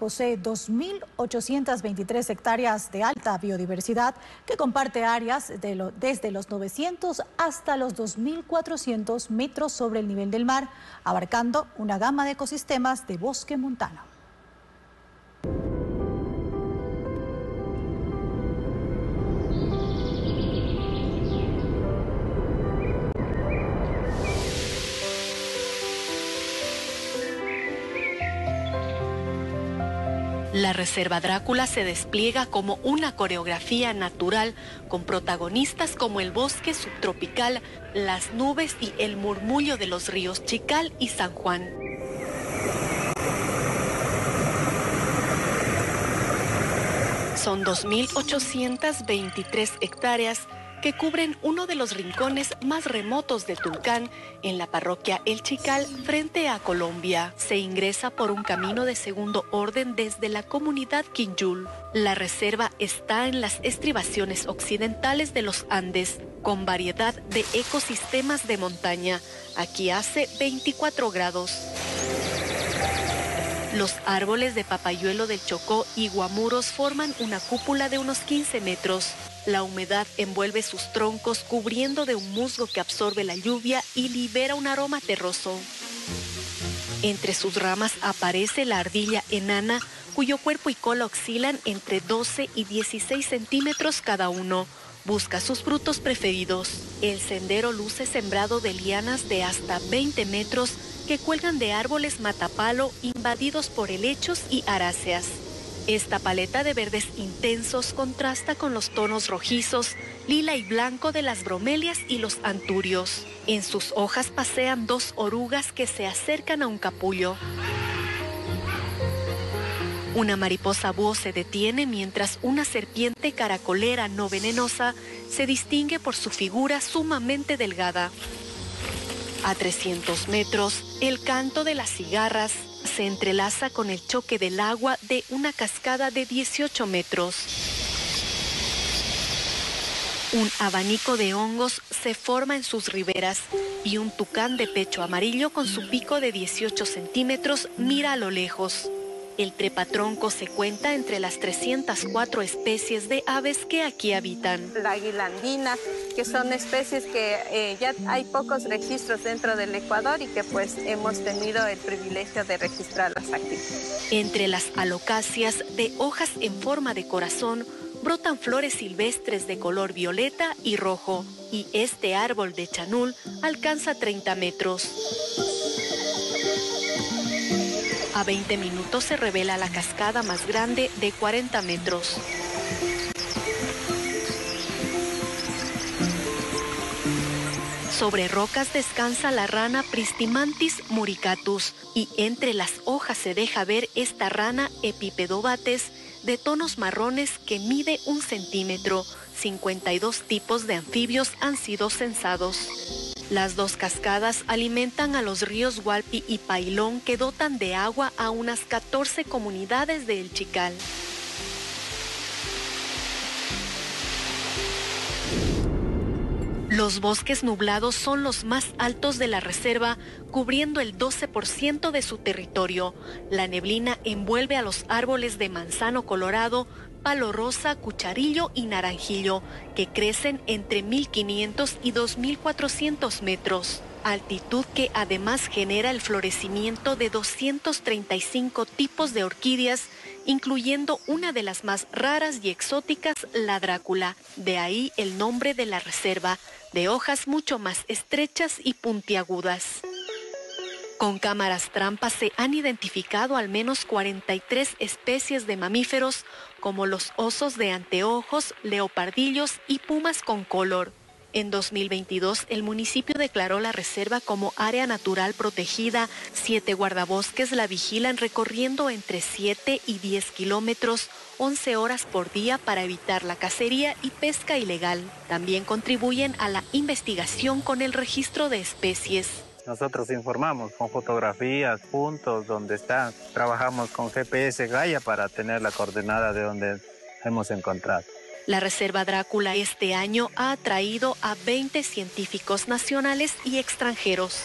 posee 2.823 hectáreas de alta biodiversidad que comparte áreas desde los 900 hasta los 2.400 metros sobre el nivel del mar, abarcando una gama de ecosistemas de bosque montano. La Reserva Drácula se despliega como una coreografía natural con protagonistas como el bosque subtropical, las nubes y el murmullo de los ríos Chical y San Juan. Son 2.823 hectáreas que cubren uno de los rincones más remotos de Tulcán, en la parroquia El Chical, frente a Colombia. Se ingresa por un camino de segundo orden desde la comunidad Quinjul. La reserva está en las estribaciones occidentales de los Andes, con variedad de ecosistemas de montaña. Aquí hace 24 grados. Los árboles de papayuelo del Chocó y guamuros forman una cúpula de unos 15 metros. La humedad envuelve sus troncos cubriendo de un musgo que absorbe la lluvia y libera un aroma terroso. Entre sus ramas aparece la ardilla enana, cuyo cuerpo y cola oscilan entre 12 y 16 centímetros cada uno. Busca sus frutos preferidos. El sendero luce sembrado de lianas de hasta 20 metros que cuelgan de árboles matapalo invadidos por helechos y aráceas. Esta paleta de verdes intensos contrasta con los tonos rojizos, lila y blanco de las bromelias y los anturios. En sus hojas pasean dos orugas que se acercan a un capullo. Una mariposa búho se detiene mientras una serpiente caracolera no venenosa se distingue por su figura sumamente delgada. A 300 metros, el canto de las cigarras se entrelaza con el choque del agua de una cascada de 18 metros. Un abanico de hongos se forma en sus riberas y un tucán de pecho amarillo con su pico de 18 centímetros mira a lo lejos. El trepatronco se cuenta entre las 304 especies de aves que aquí habitan. La aguilandina, que son especies que eh, ya hay pocos registros dentro del Ecuador y que pues hemos tenido el privilegio de registrarlas aquí. Entre las alocacias de hojas en forma de corazón brotan flores silvestres de color violeta y rojo y este árbol de chanul alcanza 30 metros. A 20 minutos se revela la cascada más grande de 40 metros. Sobre rocas descansa la rana Pristimantis muricatus y entre las hojas se deja ver esta rana Epipedobates de tonos marrones que mide un centímetro. 52 tipos de anfibios han sido censados. Las dos cascadas alimentan a los ríos Hualpi y Pailón que dotan de agua a unas 14 comunidades de El Chical. Los bosques nublados son los más altos de la reserva, cubriendo el 12% de su territorio. La neblina envuelve a los árboles de manzano colorado, palo rosa, cucharillo y naranjillo, que crecen entre 1500 y 2400 metros, altitud que además genera el florecimiento de 235 tipos de orquídeas, incluyendo una de las más raras y exóticas, la Drácula, de ahí el nombre de la reserva, de hojas mucho más estrechas y puntiagudas. Con cámaras trampas se han identificado al menos 43 especies de mamíferos como los osos de anteojos, leopardillos y pumas con color. En 2022, el municipio declaró la reserva como área natural protegida. Siete guardabosques la vigilan recorriendo entre 7 y 10 kilómetros, 11 horas por día para evitar la cacería y pesca ilegal. También contribuyen a la investigación con el registro de especies. Nosotros informamos con fotografías, puntos donde están. Trabajamos con GPS Gaia para tener la coordenada de donde hemos encontrado. La Reserva Drácula este año ha atraído a 20 científicos nacionales y extranjeros.